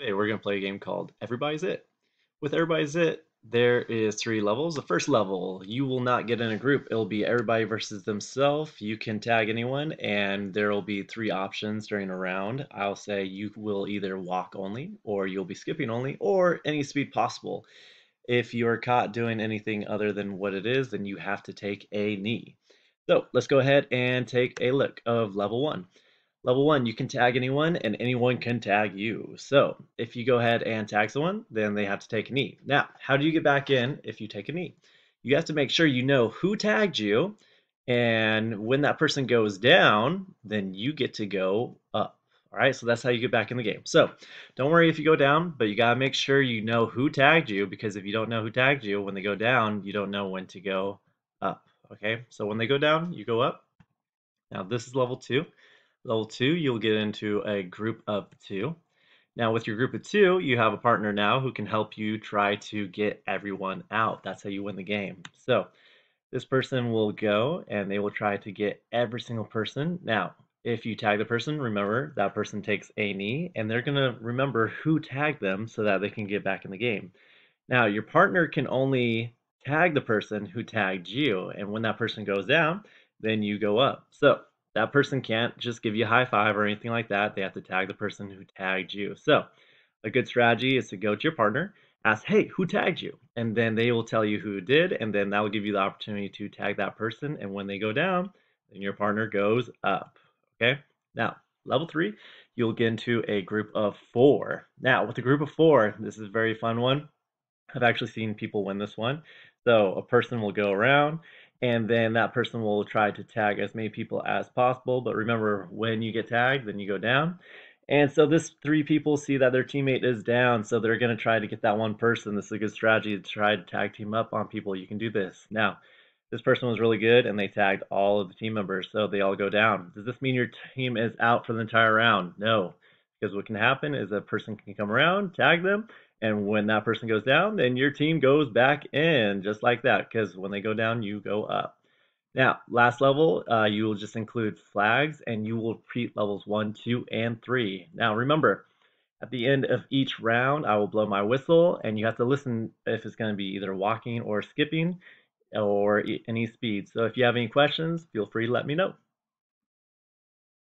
Today we're going to play a game called Everybody's It. With Everybody's It, there is three levels. The first level, you will not get in a group. It'll be everybody versus themselves. You can tag anyone, and there will be three options during a round. I'll say you will either walk only, or you'll be skipping only, or any speed possible. If you are caught doing anything other than what it is, then you have to take a knee. So let's go ahead and take a look of level one. Level one, you can tag anyone and anyone can tag you. So if you go ahead and tag someone, then they have to take a knee. Now, how do you get back in if you take a knee? You have to make sure you know who tagged you. And when that person goes down, then you get to go up. All right, so that's how you get back in the game. So don't worry if you go down, but you got to make sure you know who tagged you because if you don't know who tagged you, when they go down, you don't know when to go up. Okay, so when they go down, you go up. Now, this is level two. Level two, you'll get into a group of two. Now with your group of two, you have a partner now who can help you try to get everyone out. That's how you win the game. So this person will go and they will try to get every single person. Now, if you tag the person, remember that person takes a knee and they're going to remember who tagged them so that they can get back in the game. Now, your partner can only tag the person who tagged you. And when that person goes down, then you go up. So that person can't just give you a high five or anything like that. They have to tag the person who tagged you. So a good strategy is to go to your partner, ask, hey, who tagged you? And then they will tell you who did, and then that will give you the opportunity to tag that person. And when they go down, then your partner goes up. Okay. Now, level three, you'll get into a group of four. Now, with a group of four, this is a very fun one. I've actually seen people win this one. So a person will go around and then that person will try to tag as many people as possible. But remember, when you get tagged, then you go down. And so this three people see that their teammate is down, so they're going to try to get that one person. This is a good strategy to try to tag team up on people. You can do this. Now, this person was really good, and they tagged all of the team members, so they all go down. Does this mean your team is out for the entire round? No, because what can happen is a person can come around, tag them, and when that person goes down, then your team goes back in just like that because when they go down, you go up. Now, last level, uh, you will just include flags and you will repeat levels one, two, and three. Now, remember, at the end of each round, I will blow my whistle and you have to listen if it's going to be either walking or skipping or any speed. So if you have any questions, feel free to let me know.